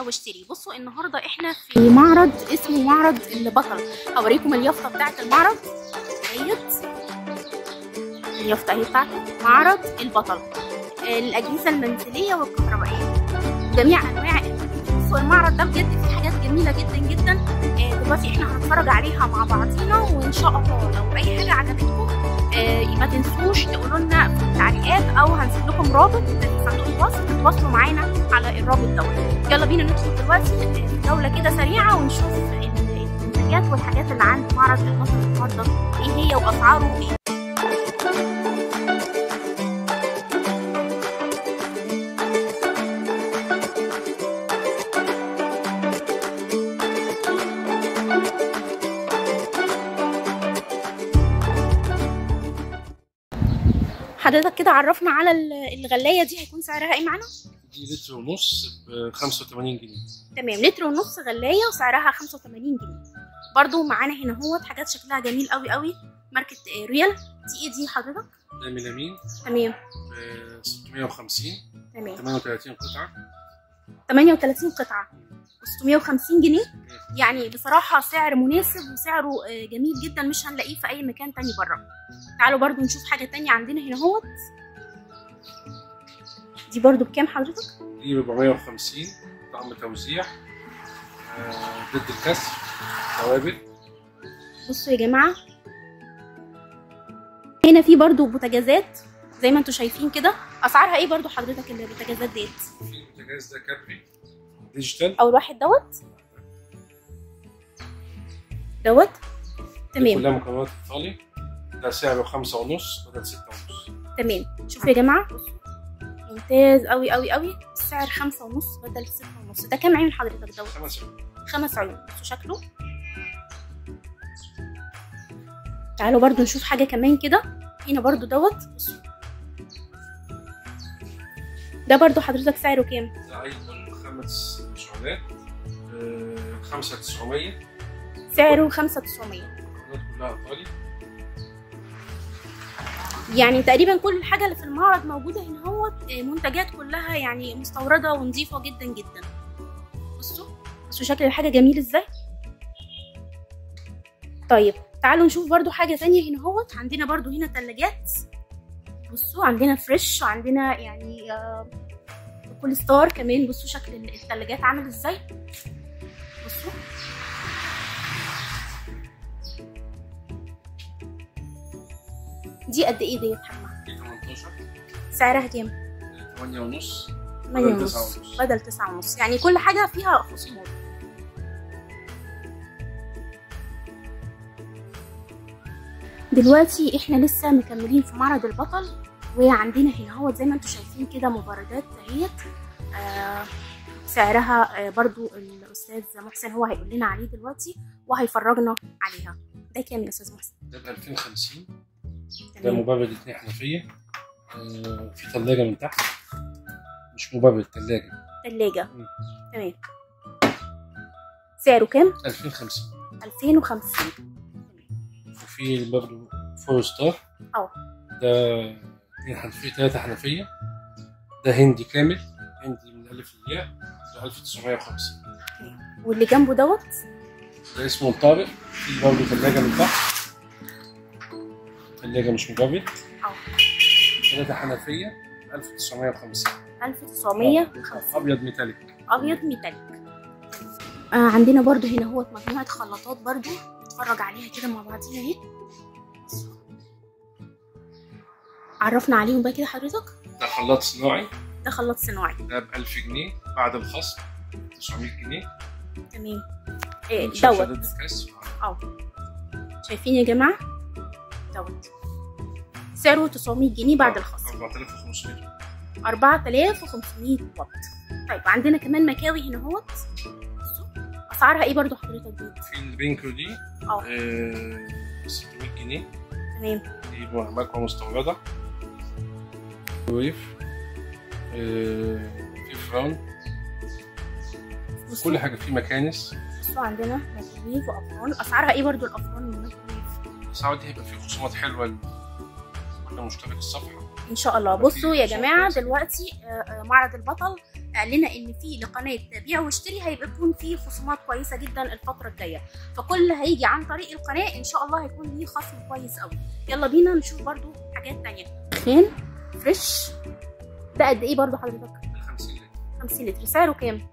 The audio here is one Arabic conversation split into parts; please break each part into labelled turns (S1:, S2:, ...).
S1: وأشتري. بصوا النهارده إحنا في معرض اسمه معرض البطل هوريكم اليافطة بتاعة المعرض. اهيت اليافطة أهي بتاعته. معرض البطل. الأجهزة المنزلية والكهربائية. جميع أنواع بصوا المعرض ده بجد فيه حاجات جميلة جدا جدا. دلوقتي إحنا هنتفرج عليها مع بعضينا وإن شاء الله لو أي حاجة عجبتكم ما تنسوش تقولوا لنا أو هنسيب لكم رابط في صندوق الوصف تتواصلوا معانا على الرابط دوت. يلا بينا ندخل دلوقتي جولة كده سريعة ونشوف المنتجات والحاجات اللي عند معرض البطل النهارده. إيه هي وأسعاره؟ إيه حضرتك كده عرفنا على الغلاية دي هيكون سعرها إيه معانا؟
S2: دي لتر ونص ب 85 جنيه.
S1: تمام لتر ونص غلاية وسعرها 85 جنيه. برضو معانا هنا اهوت حاجات شكلها جميل قوي قوي ماركه ريال دي إيه دي حضرتك؟
S2: ده ميلامين
S1: تمام.
S2: ب 650
S1: تمام.
S2: 38 قطعة.
S1: 38 قطعة. و 650 جنيه. يعني بصراحة سعر مناسب وسعره جميل جدا. مش هنلاقيه في أي مكان تاني بره. تعالوا برضو نشوف حاجة تانية عندنا هنا أهوت. دي برضو بكام حضرتك؟
S2: دي 450 طعم توزيع. آه، ضد الكسر. توابل.
S1: بصوا يا جماعة. هنا في برضو بوتاجازات. زي ما أنتوا شايفين كده. أسعارها إيه برضو حضرتك البوتاجازات ديت؟
S2: في البوتاجاز ده كابري digital.
S1: أول واحد دوت؟ دوت؟ تمام.
S2: كلها مكونات إيطالي. ده سعره خمسة ونص بدل ستة ونص.
S1: تمام. شوفوا يا جماعة. ممتاز قوي قوي قوي السعر خمسة ونص بدل ستة ونص. ده كام عين حضرتك دوت؟
S2: خمس عيون.
S1: خمس عيون بصوا شكله. تعالوا برضو نشوف حاجة كمان كده. هنا برضو دوت. بصوا. ده برضو حضرتك سعره كام؟
S2: ده ايفون خمس شعلات آه، خمسة تسعمية.
S1: سعره خمسة تسعمية.
S2: المكونات كلها إيطالي.
S1: يعني تقريبا كل الحاجة اللي في المعرض موجودة هنا هو منتجات كلها يعني مستوردة ونظيفة جدا جدا. بصوا بصوا شكل الحاجة جميل إزاي. طيب تعالوا نشوف برضو حاجة تانية هنا هو عندنا برضو هنا تلاجات. بصوا عندنا فريش وعندنا يعني آه كل ستار كمان. بصوا شكل التلاجات عامل إزاي. بصوا. دي قد إيه ديت
S2: دي 18
S1: سعرها كام؟
S2: 8 ونص.
S1: 8
S2: بدل
S1: ونص
S2: تسعة ونص.
S1: بدل 9 ونص. يعني كل حاجة فيها خصومات. دلوقتي إحنا لسه مكملين في معرض البطل وعندنا هنا هو زي ما أنتم شايفين كده مبردات اهيت. آه سعرها آه برضو الأستاذ محسن هو هيقول لنا عليه دلوقتي وهيفرجنا عليها. ده كام يا أستاذ محسن؟
S2: ده ب 2050 ده مبرد اتنين حنفية. آه، في ثلاجة من تحت. مش مبرد ثلاجة مم.
S1: تمام. سعره كام؟
S2: 2050
S1: 2050
S2: وفي برضه فور ستار
S1: آه
S2: ده اتنين حنفية تلاتة حنفية. ده هندي كامل هندي من الألف للياء ده 1950
S1: واللي جنبه دوت؟
S2: ده اسمه طارق في برضه ثلاجة من تحت. ثلاجة مش مجرد
S1: آه
S2: ثلاثة حنفية 1950
S1: 1950
S2: أبيض ميتاليك.
S1: أبيض ميتاليك. آه عندنا برضو هنا هو مجموعة خلاطات برضو نتفرج عليها كده مع بعضينا اهي. عرفنا عليهم بقى كده حضرتك؟
S2: ده خلاط صناعي.
S1: ده خلاط صناعي.
S2: ده ب 1000 جنيه. بعد الخصم 900 جنيه.
S1: تمام. إيه دوت. آه شايفين يا جماعة؟ دوت. سعره 900 جنيه بعد الخصم.
S2: 4500
S1: 4500 واط. طيب عندنا كمان مكاوي هنا اهوت. اسعارها إيه برضو حضرتك دي؟
S2: في البينكو دي
S1: آه.
S2: آه، 600 جنيه.
S1: تمام.
S2: دي مكوى مستوردة. ويف آه، في فران كل حاجة في مكانس.
S1: بصوا عندنا مكاويف وأفران. أسعارها إيه برضو الأفران؟ والمكاويف
S2: الأسعار دي هيبقى في خصومات لكل مشترك الصفحة.
S1: إن شاء الله. بصوا يا
S2: جماعة.
S1: دلوقتي آه، آه، معرض البطل لنا إن في لقناة بيع واشتري هيبقى يكون في خصومات كويسة جدا الفترة الجاية. فكل اللي هيجي عن طريق القناة إن شاء الله هيكون ليه خصم كويس قوي يلا بينا نشوف برضو حاجات تانية. فين؟ فريش. ده قد إيه برضو حضرتك؟
S2: 50 لتر.
S1: 50 لتر. سعره كام؟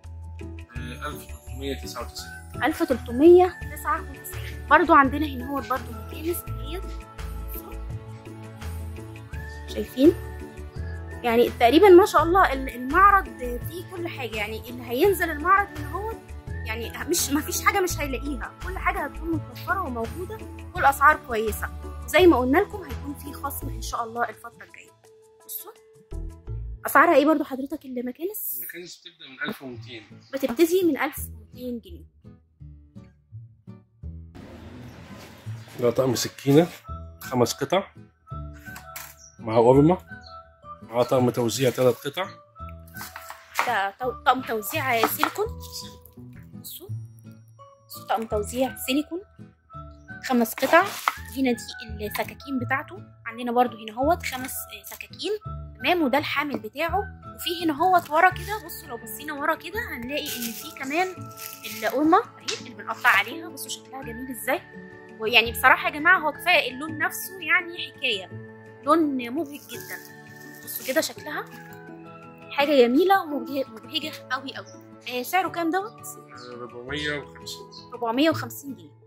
S2: آه، 1399
S1: 1399 برضو عندنا هنا هو برضو مكانس شايفين. يعني تقريبا ما شاء الله ال- المعرض فيه كل حاجة. يعني اللي هينزل المعرض هنا هو يعني مش ما فيش حاجة مش هيلاقيها. كل حاجة هتكون متوفرة وموجودة والأسعار كويسة. زي ما قلنا لكم هيكون في خصم إن شاء الله الفترة الجاية. بصوا. أسعارها إيه برضو حضرتك المكانس
S2: المكانس بتبدأ من 1200
S1: بتبتدي من 1200 جنيه.
S2: ده طقم سكينة خمس قطع. مع قرمة مع طقم توزيع ثلاث قطع.
S1: ده طقم توزيع سيليكون. بصوا بصوا طقم توزيع سيليكون. خمس قطع. هنا دي السكاكين بتاعته. عندنا برضو هنا هوت خمس آه، سكاكين. تمام؟ وده الحامل بتاعه. وفي هنا هوت ورا كده. بصوا لو بصينا ورا كده هنلاقي إن في كمان القرمة. اهي اللي بنقطع عليها. بصوا شكلها جميل إزاي. ويعني بصراحة يا جماعة هو كفاية اللون نفسه يعني حكاية. لون مبهج جدا. بصوا كده شكلها حاجة جميلة ومبهجه قوي قوي. آه سعره كام دوت؟
S2: آه، 450
S1: 450 جنيه.